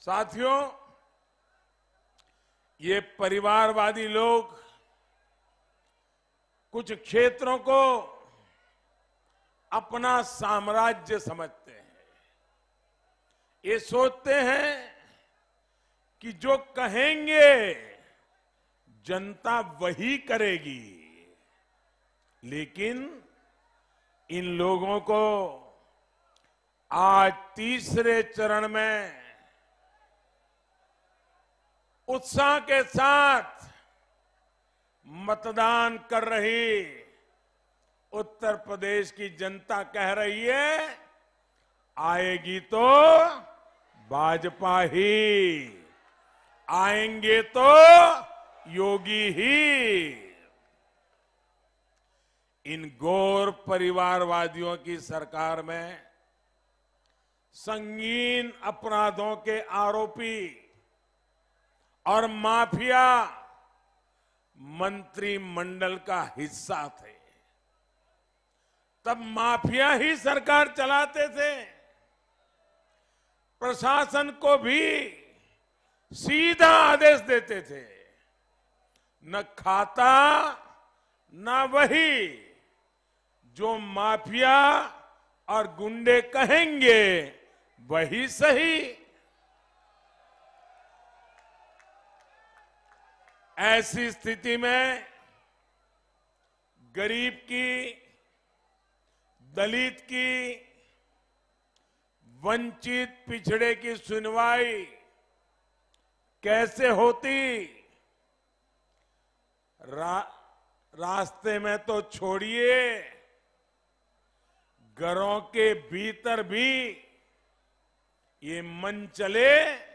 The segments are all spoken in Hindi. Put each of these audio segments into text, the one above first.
साथियों, ये परिवारवादी लोग कुछ क्षेत्रों को अपना साम्राज्य समझते हैं। ये सोचते हैं कि जो कहेंगे, जनता वही करेगी। लेकिन इन लोगों को आज तीसरे चरण में उत्साह के साथ मतदान कर रही उत्तर प्रदेश की जनता कह रही है, आएगी तो भाजपा ही, आएँगे तो योगी ही। इन गौर परिवारवादियों की सरकार में संगीन अपराधों के आरोपी और माफिया मंत्रिमंडल का हिस्सा थे। तब माफिया ही सरकार चलाते थे। प्रशासन को भी सीधा आदेश देते थे। न खाता, न वही, जो माफिया और गुंडे कहेंगे, वही सही। ऐसी स्थिति में गरीब की दलित की वंचित पिछड़े की सुनवाई कैसे होती? रा, रास्ते में तो छोड़िए घरों के भीतर भी ये मन चले।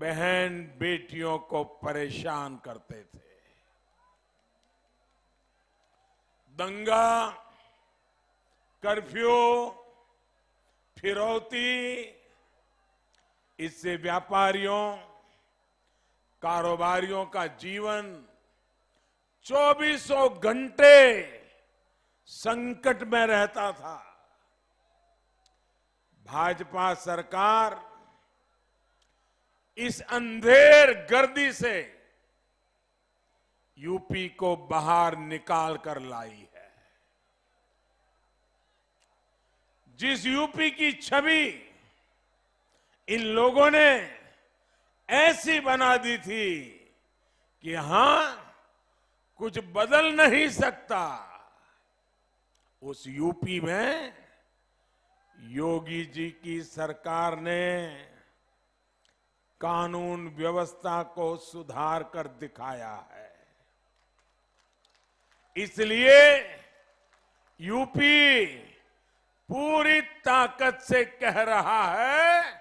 बहन बेटियों को परेशान करते थे। दंगा, कर्फ्यू, फिरौती, इससे व्यापारियों, कारोबारियों का जीवन, चौबीसों घंटे संकट में रहता था। भाजपा सरकार इस अंधेर गर्दी से यूपी को बाहर निकाल कर लाई है। जिस यूपी की छवि इन लोगों ने ऐसी बना दी थी कि हाँ, कुछ बदल नहीं सकता, उस यूपी में योगी जी की सरकार ने कानून व्यवस्था को सुधार कर दिखाया है। इसलिए यूपी पूरी ताकत से कह रहा है,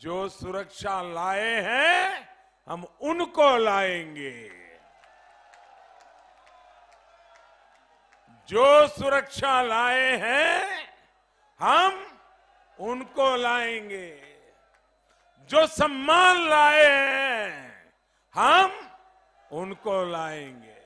जो सुरक्षा लाए हैं, हम उनको लाएँगे। जो सुरक्षा लाए हैं, हम उनको लाएँगे। जो सम्मान लाए हैं हम उनको लाएँगे।